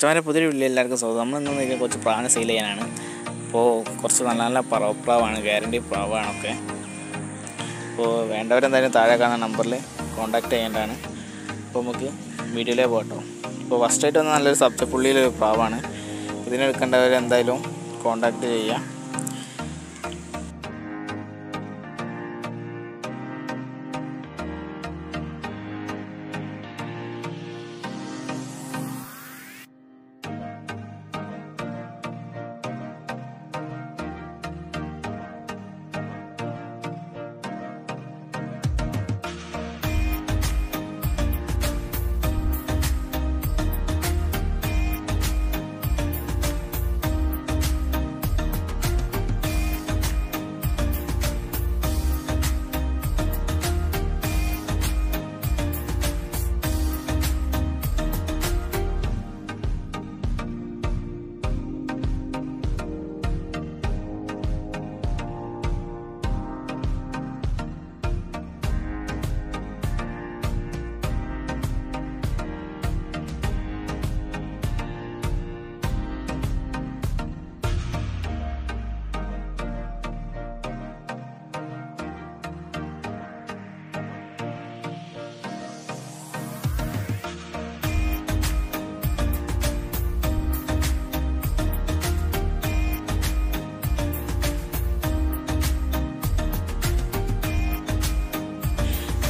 മച്ചമാരെ പുതിയ വീട്ടിൽ എല്ലാവർക്കും സ്വാഗതം. നമ്മൾ ഇന്ന് നോക്കിയാൽ കുറച്ച് പ്രാവിനെ സെയിൽ ചെയ്യാനാണ്. അപ്പോൾ കുറച്ച് നല്ല നല്ല പറവപ്രാവാണ് ഗ്യാരണ്ടി പ്രാവാണൊക്കെ. അപ്പോൾ വേണ്ടവരെന്തായാലും താഴെ കാണുന്ന നമ്പറിൽ കോൺടാക്ട് ചെയ്യേണ്ടതാണ്. അപ്പോൾ നമുക്ക് വീഡിയോയിലേ പോകട്ടോ. ഇപ്പോൾ ഫസ്റ്റായിട്ട് വന്ന നല്ലൊരു സബ്ജപ്പുള്ളിയിലൊരു പ്രാവാണ്. ഇതിനെടുക്കേണ്ടവരെന്തായാലും കോൺടാക്ട് ചെയ്യുക.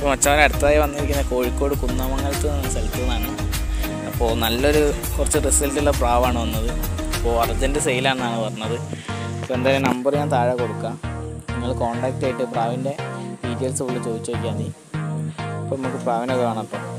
ഇപ്പോൾ മച്ചവൻ വന്നിരിക്കുന്ന കോഴിക്കോട് കുന്നമംഗലത്ത് എന്ന സ്ഥലത്തു നിന്നാണ് അപ്പോൾ നല്ലൊരു കുറച്ച് റിസൾട്ടുള്ള പ്രാവാണ് വന്നത്. അപ്പോൾ അർജന്റ് സെയിലാണെന്നാണ് പറഞ്ഞത്. അപ്പോൾ എന്തായാലും നമ്പർ ഞാൻ താഴെ കൊടുക്കാം. നിങ്ങൾ കോൺടാക്റ്റ് ആയിട്ട് പ്രാവിന്റെ ഡീറ്റെയിൽസ് ഫുള്ള് ചോദിച്ചു നോക്കിയാൽ മതി. അപ്പോൾ നമുക്ക് പ്രാവിനെ കാണാം കേട്ടോ